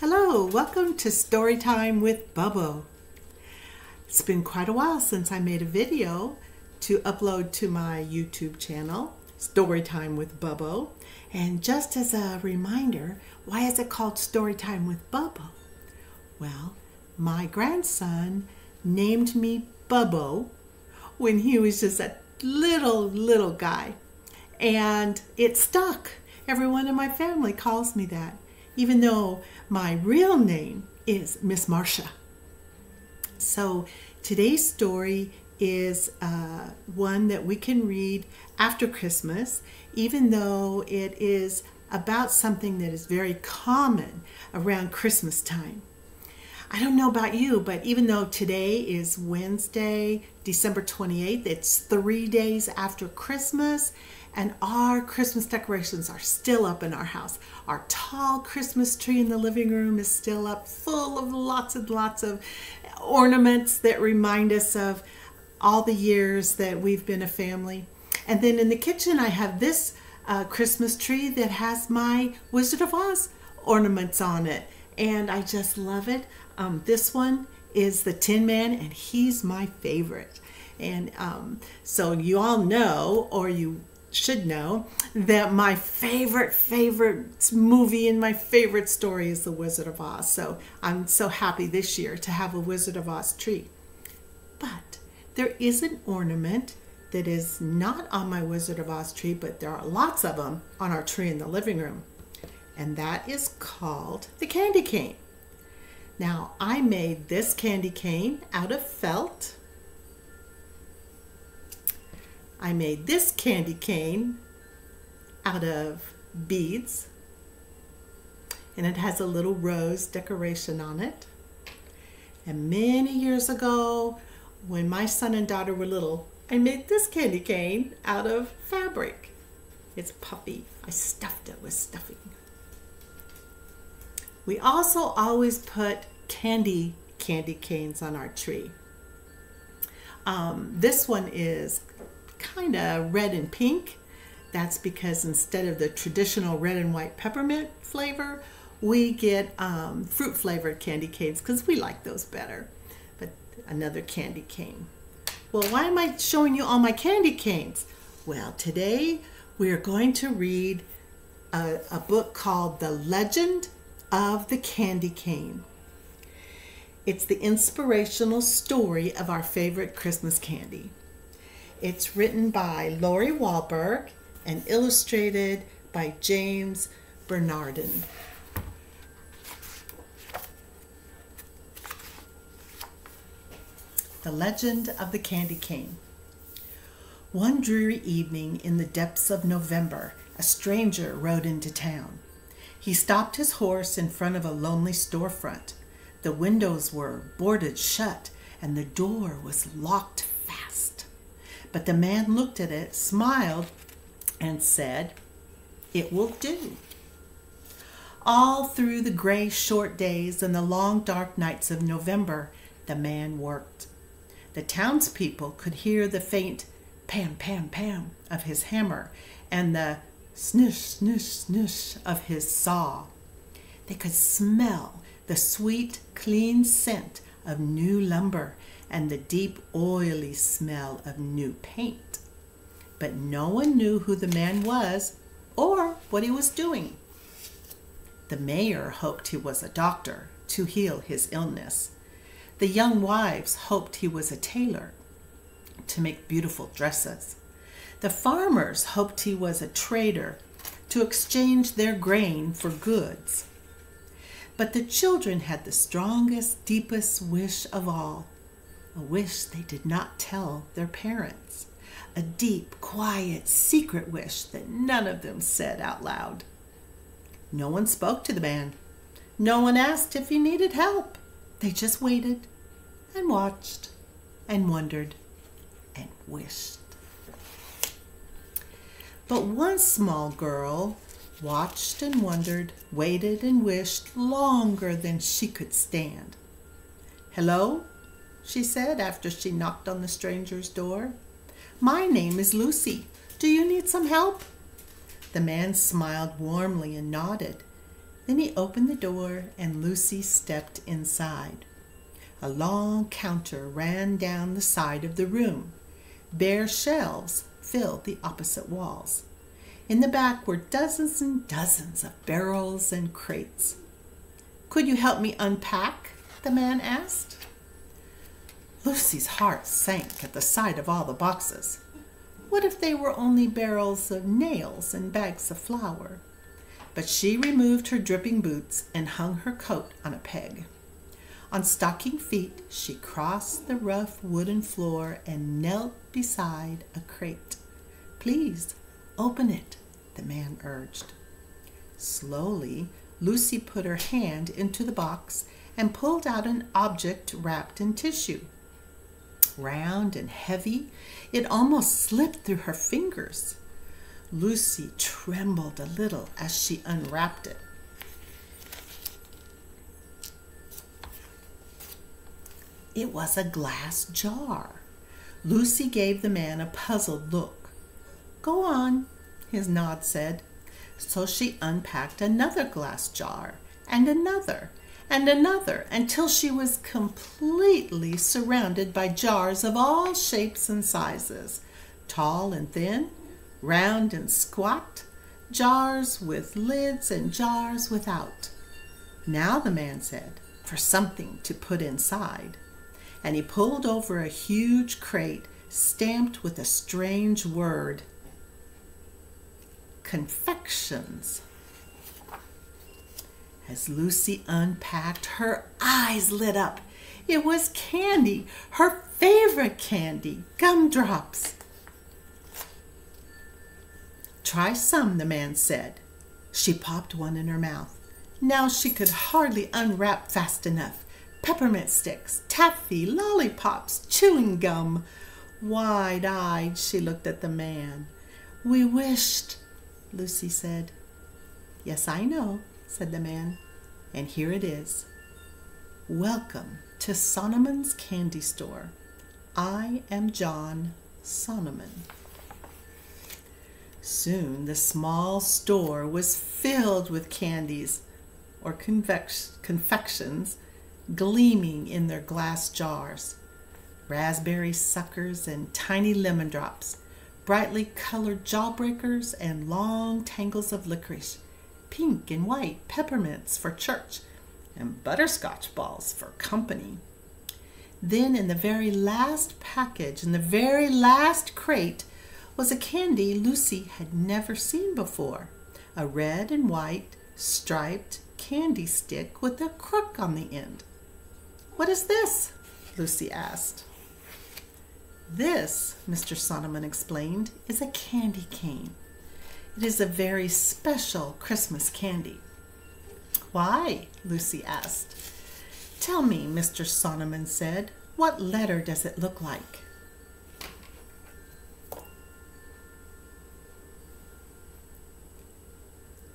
Hello, welcome to Storytime with Buhbo. It's been quite a while since I made a video to upload to my YouTube channel, Storytime with Buhbo. And just as a reminder, why is it called Storytime with Buhbo? Well, my grandson named me Buhbo when he was just a little, little guy. And it stuck. Everyone in my family calls me that even though my real name is Miss Marcia. So today's story is uh, one that we can read after Christmas, even though it is about something that is very common around Christmas time. I don't know about you, but even though today is Wednesday, December 28th, it's three days after Christmas, and our Christmas decorations are still up in our house. Our tall Christmas tree in the living room is still up, full of lots and lots of ornaments that remind us of all the years that we've been a family. And then in the kitchen, I have this uh, Christmas tree that has my Wizard of Oz ornaments on it. And I just love it. Um, this one is the Tin Man, and he's my favorite. And um, so you all know, or you should know that my favorite, favorite movie and my favorite story is The Wizard of Oz. So I'm so happy this year to have a Wizard of Oz tree. But there is an ornament that is not on my Wizard of Oz tree, but there are lots of them on our tree in the living room. And that is called the candy cane. Now, I made this candy cane out of felt I made this candy cane out of beads and it has a little rose decoration on it. And many years ago, when my son and daughter were little, I made this candy cane out of fabric. It's puffy. I stuffed it with stuffing. We also always put candy candy canes on our tree. Um, this one is kind of red and pink. That's because instead of the traditional red and white peppermint flavor, we get um, fruit flavored candy canes because we like those better. But another candy cane. Well, why am I showing you all my candy canes? Well, today we are going to read a, a book called The Legend of the Candy Cane. It's the inspirational story of our favorite Christmas candy. It's written by Lori Walburg and illustrated by James Bernardin. The Legend of the Candy Cane. One dreary evening in the depths of November, a stranger rode into town. He stopped his horse in front of a lonely storefront. The windows were boarded shut and the door was locked but the man looked at it, smiled, and said, It will do. All through the gray short days and the long dark nights of November, the man worked. The townspeople could hear the faint pam, pam, pam of his hammer and the snish, snish, snish of his saw. They could smell the sweet, clean scent of new lumber and the deep oily smell of new paint. But no one knew who the man was or what he was doing. The mayor hoped he was a doctor to heal his illness. The young wives hoped he was a tailor to make beautiful dresses. The farmers hoped he was a trader to exchange their grain for goods. But the children had the strongest, deepest wish of all a wish they did not tell their parents, a deep, quiet, secret wish that none of them said out loud. No one spoke to the man. No one asked if he needed help. They just waited and watched and wondered and wished. But one small girl watched and wondered, waited and wished longer than she could stand. Hello? She said after she knocked on the stranger's door. My name is Lucy. Do you need some help? The man smiled warmly and nodded. Then he opened the door and Lucy stepped inside. A long counter ran down the side of the room. Bare shelves filled the opposite walls. In the back were dozens and dozens of barrels and crates. Could you help me unpack? the man asked. Lucy's heart sank at the sight of all the boxes. What if they were only barrels of nails and bags of flour? But she removed her dripping boots and hung her coat on a peg. On stocking feet, she crossed the rough wooden floor and knelt beside a crate. Please, open it, the man urged. Slowly, Lucy put her hand into the box and pulled out an object wrapped in tissue. Round and heavy, it almost slipped through her fingers. Lucy trembled a little as she unwrapped it. It was a glass jar. Lucy gave the man a puzzled look. Go on, his nod said. So she unpacked another glass jar and another and another until she was completely surrounded by jars of all shapes and sizes, tall and thin, round and squat, jars with lids and jars without. Now the man said, for something to put inside and he pulled over a huge crate stamped with a strange word confections. As Lucy unpacked, her eyes lit up. It was candy, her favorite candy, gumdrops. Try some, the man said. She popped one in her mouth. Now she could hardly unwrap fast enough peppermint sticks, taffy, lollipops, chewing gum. Wide eyed, she looked at the man. We wished, Lucy said. Yes, I know, said the man, and here it is. Welcome to Sonneman's Candy Store. I am John Sonneman. Soon the small store was filled with candies or confections gleaming in their glass jars. Raspberry suckers and tiny lemon drops, brightly colored jawbreakers and long tangles of licorice, pink and white peppermints for church, and butterscotch balls for company. Then, in the very last package, in the very last crate, was a candy Lucy had never seen before a red and white striped candy stick with a crook on the end. What is this? Lucy asked. This, Mr. Sonneman explained, is a candy cane. It is a very special Christmas candy. Why? Lucy asked. Tell me, Mr. Sonneman said, what letter does it look like?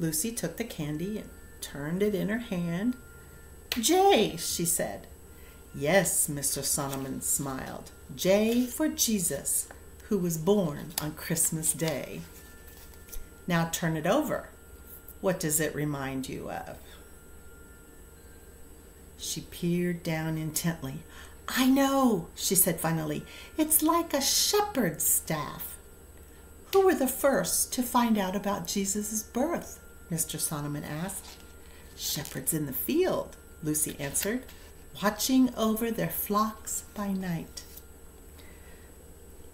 Lucy took the candy and turned it in her hand. J, she said. Yes, Mr. Sonneman smiled. J for Jesus, who was born on Christmas Day. Now turn it over. What does it remind you of? She peered down intently. I know, she said finally. It's like a shepherd's staff. Who were the first to find out about Jesus' birth? Mr. Sonneman asked. Shepherds in the field, Lucy answered watching over their flocks by night.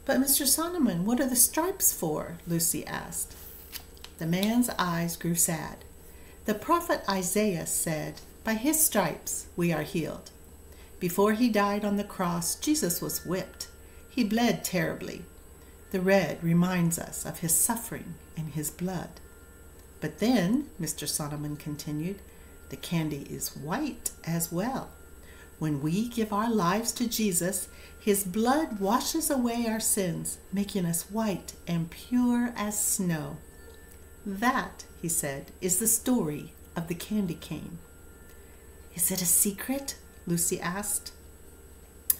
But, Mr. Sonneman, what are the stripes for? Lucy asked. The man's eyes grew sad. The prophet Isaiah said, By his stripes we are healed. Before he died on the cross, Jesus was whipped. He bled terribly. The red reminds us of his suffering and his blood. But then, Mr. Sonneman continued, the candy is white as well. When we give our lives to Jesus, his blood washes away our sins, making us white and pure as snow. That, he said, is the story of the candy cane. Is it a secret? Lucy asked.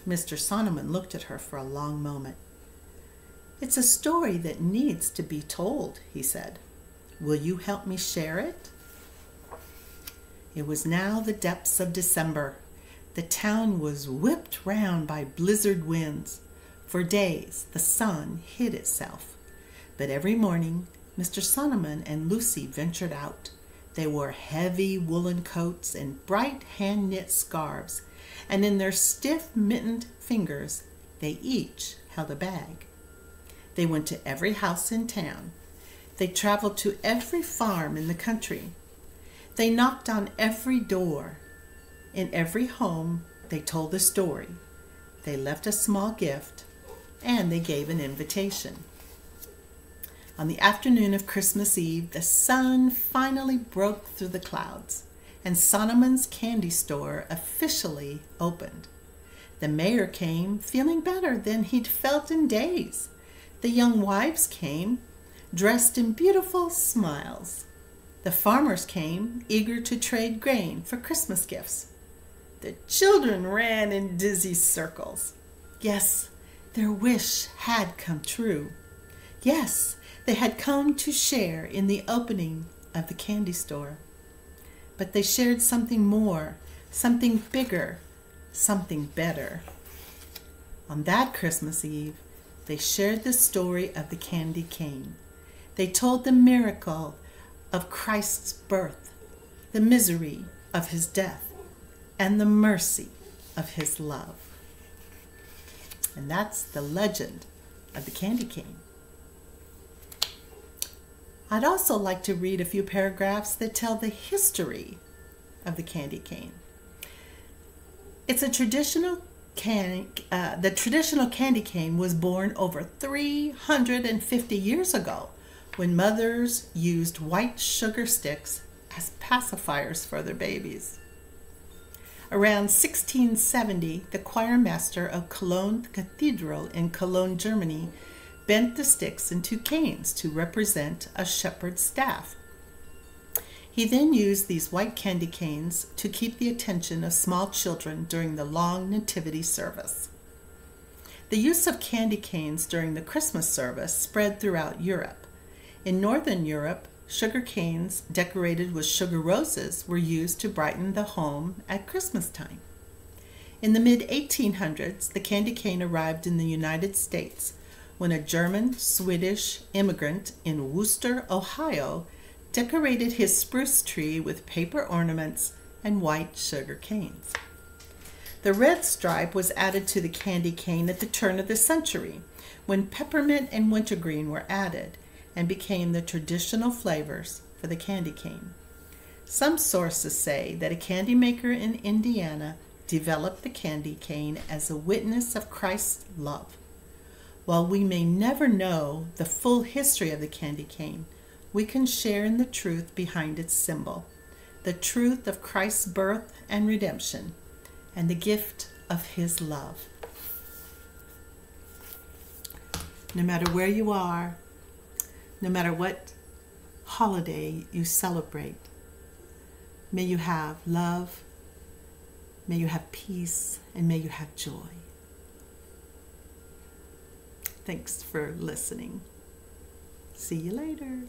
Mr. Sonneman looked at her for a long moment. It's a story that needs to be told, he said. Will you help me share it? It was now the depths of December. The town was whipped round by blizzard winds. For days the sun hid itself. But every morning Mr. Sonneman and Lucy ventured out. They wore heavy woolen coats and bright hand knit scarves, and in their stiff mittened fingers they each held a bag. They went to every house in town. They traveled to every farm in the country. They knocked on every door. In every home, they told a story. They left a small gift and they gave an invitation. On the afternoon of Christmas Eve, the sun finally broke through the clouds, and Sonneman's candy store officially opened. The mayor came feeling better than he'd felt in days. The young wives came, dressed in beautiful smiles. The farmers came, eager to trade grain for Christmas gifts. The children ran in dizzy circles. Yes, their wish had come true. Yes, they had come to share in the opening of the candy store. But they shared something more, something bigger, something better. On that Christmas Eve, they shared the story of the candy cane. They told the miracle of Christ's birth, the misery of his death, and the mercy of his love. And that's the legend of the candy cane. I'd also like to read a few paragraphs that tell the history of the candy cane. It's a traditional can, uh, the traditional candy cane was born over 350 years ago when mothers used white sugar sticks as pacifiers for their babies. Around 1670, the choir master of Cologne Cathedral in Cologne, Germany, bent the sticks into canes to represent a shepherd's staff. He then used these white candy canes to keep the attention of small children during the long nativity service. The use of candy canes during the Christmas service spread throughout Europe. In Northern Europe, Sugar canes decorated with sugar roses were used to brighten the home at Christmas time. In the mid 1800s, the candy cane arrived in the United States when a German Swedish immigrant in Wooster, Ohio, decorated his spruce tree with paper ornaments and white sugar canes. The red stripe was added to the candy cane at the turn of the century when peppermint and wintergreen were added and became the traditional flavors for the candy cane. Some sources say that a candy maker in Indiana developed the candy cane as a witness of Christ's love. While we may never know the full history of the candy cane, we can share in the truth behind its symbol, the truth of Christ's birth and redemption, and the gift of his love. No matter where you are, no matter what holiday you celebrate. May you have love, may you have peace, and may you have joy. Thanks for listening. See you later.